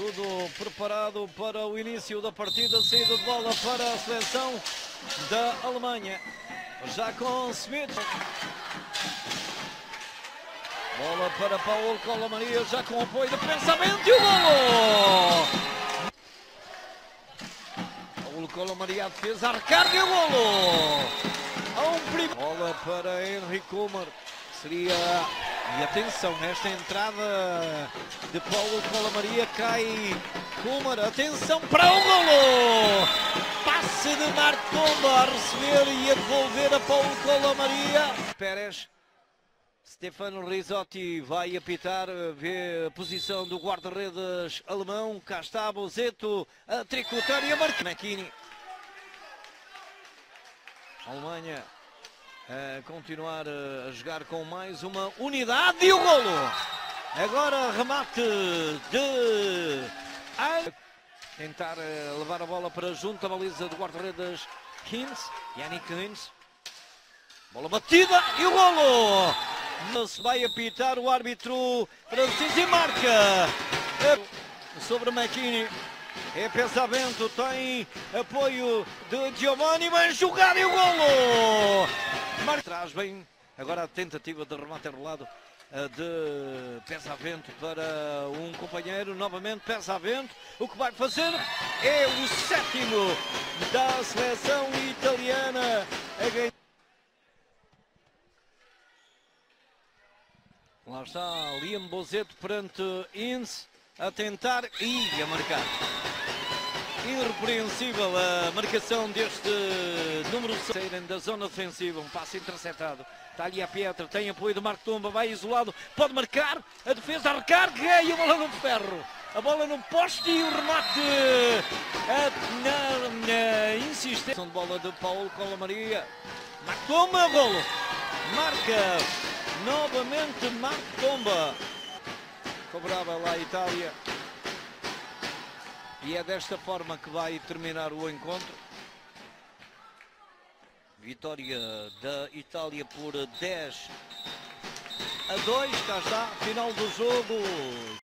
Tudo preparado para o início da partida, saída de bola para a seleção da Alemanha. Já com Smith. Bola para Paulo Cola Maria, já com apoio de pensamento e o golo! Paulo Cola Maria, defesa, a recarga e o golo! A um prim... Bola para Henrique Kumar, seria... E atenção, esta entrada de Paulo Cola Maria cai Kumar, atenção para o golo! Passe de Marco Tomba a receber e a devolver a Paulo Cola Maria. Pérez Stefano Risotti vai apitar, vê a posição do guarda-redes alemão. Cá está Bozeto a tricotar e a marcar. Alemanha a continuar a jogar com mais uma unidade e o golo. Agora remate de... Tentar levar a bola para junto a baliza do guarda-redes Kins. Yannick Kins. Bola batida e o golo. Se vai apitar o árbitro francês e marca sobre McKinney. É pensamento, tem apoio de Giovanni, vai jogar e o golo! Traz bem, agora a tentativa de remate enrolado de Pesavento para um companheiro, novamente Pesavento, o que vai fazer é o sétimo da seleção italiana a. Lá está Liam Bozeto perante Ince a tentar e a marcar. Irrepreensível a marcação deste número 6 da zona defensiva. Um passo interceptado. Está ali a Pietra, tem apoio do Marco Tomba, vai isolado, pode marcar. A defesa recarga e a bola no ferro. A bola no poste e o remate a, na, na insistência de bola de Paulo Cola Maria. Marco Tomba, golo. Marca novamente Marco Tomba. Cobrava lá a Itália. E é desta forma que vai terminar o encontro. Vitória da Itália por 10 a 2. Cá está, final do jogo.